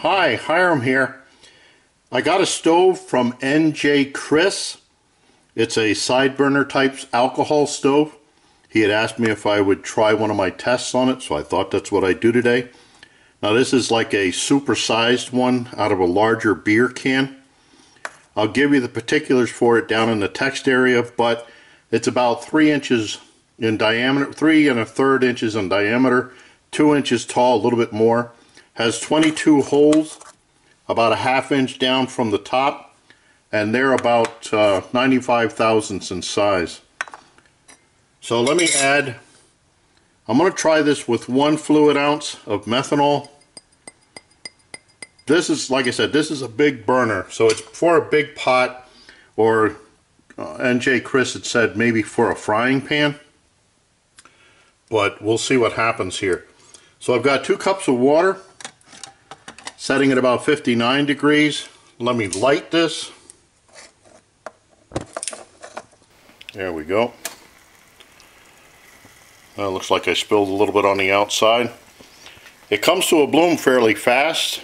Hi, Hiram here. I got a stove from NJ Chris. It's a side burner type alcohol stove. He had asked me if I would try one of my tests on it, so I thought that's what I'd do today. Now this is like a supersized one out of a larger beer can. I'll give you the particulars for it down in the text area, but it's about three inches in diameter, three and a third inches in diameter, two inches tall, a little bit more. Has 22 holes, about a half inch down from the top, and they're about uh, 95 thousandths in size. So let me add, I'm going to try this with one fluid ounce of methanol. This is, like I said, this is a big burner, so it's for a big pot, or uh, NJ Chris had said maybe for a frying pan. But we'll see what happens here. So I've got two cups of water, setting at about 59 degrees. Let me light this. There we go. Well, looks like I spilled a little bit on the outside. It comes to a bloom fairly fast.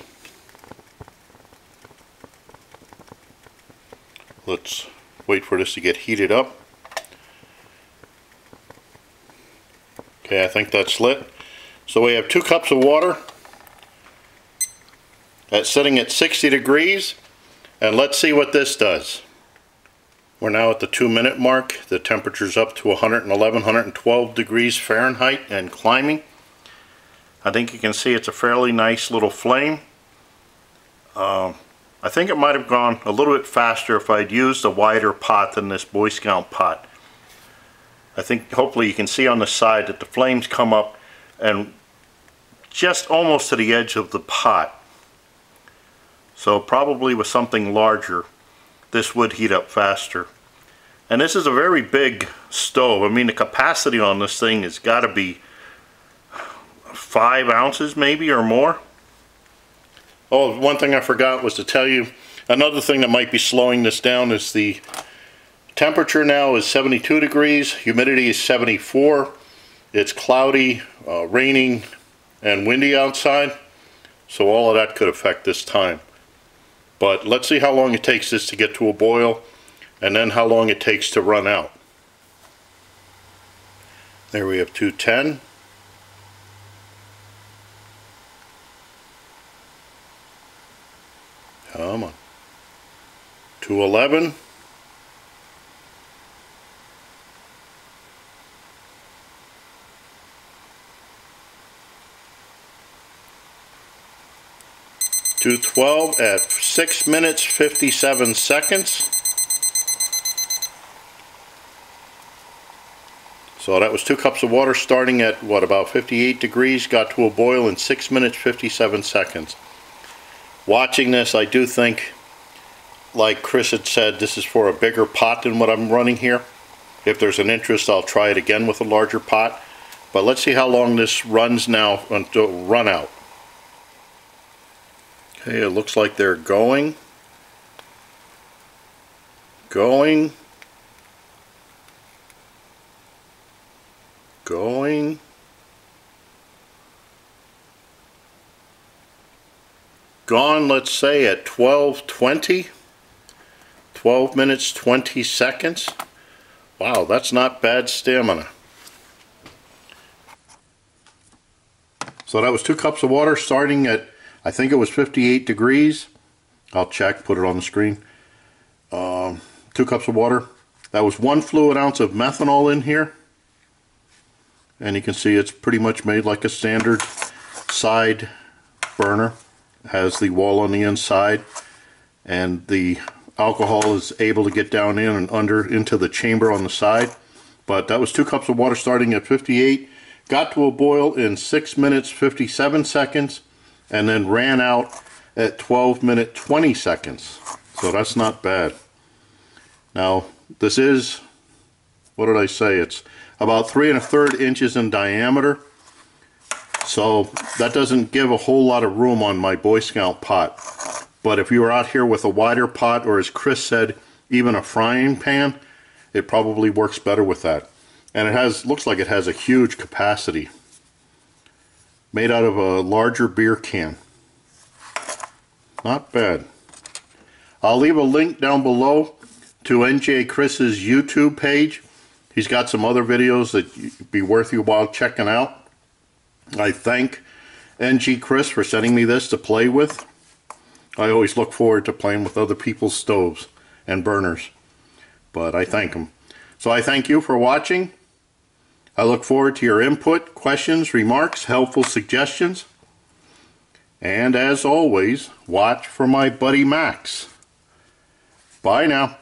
Let's wait for this to get heated up. Okay, I think that's lit. So we have two cups of water. That's sitting at 60 degrees. And let's see what this does. We're now at the two minute mark. The temperature's up to 111, 112 degrees Fahrenheit and climbing. I think you can see it's a fairly nice little flame. Um, I think it might have gone a little bit faster if I'd used a wider pot than this Boy Scout pot. I think hopefully you can see on the side that the flames come up and just almost to the edge of the pot. So probably with something larger this would heat up faster. And this is a very big stove. I mean, the capacity on this thing has got to be five ounces maybe or more. Oh, one thing I forgot was to tell you, another thing that might be slowing this down is the temperature now is 72 degrees, humidity is 74. It's cloudy, uh, raining, and windy outside. So all of that could affect this time. But let's see how long it takes this to get to a boil and then how long it takes to run out. There we have 210. Come on. 211. Two twelve at six minutes fifty-seven seconds. So that was two cups of water starting at what about 58 degrees, got to a boil in six minutes 57 seconds watching this, I do think, like Chris had said, this is for a bigger pot than what I'm running here. If there's an interest, I'll try it again with a larger pot. But let's see how long this runs now until run out. Okay, it looks like they're going. Going. Going. gone, let's say, at 12.20, 12 minutes 20 seconds. Wow, that's not bad stamina. So that was two cups of water starting at, I think it was 58 degrees. I'll check, put it on the screen. Um, two cups of water. That was one fluid ounce of methanol in here. And you can see it's pretty much made like a standard side burner has the wall on the inside and the alcohol is able to get down in and under into the chamber on the side. But that was two cups of water starting at 58, got to a boil in 6 minutes 57 seconds, and then ran out at 12 minute 20 seconds. So that's not bad. Now, this is, what did I say? It's about three and a third inches in diameter. So that doesn't give a whole lot of room on my Boy Scout pot. But if you were out here with a wider pot, or as Chris said, even a frying pan, it probably works better with that. And it has looks like it has a huge capacity. Made out of a larger beer can. Not bad. I'll leave a link down below to NJ Chris's YouTube page. He's got some other videos that be worth your while checking out. I thank NJ Chris for sending me this to play with. I always look forward to playing with other people's stoves and burners. But I thank him. So I thank you for watching. I look forward to your input, questions, remarks, helpful suggestions. And as always, watch for my buddy Max. Bye now.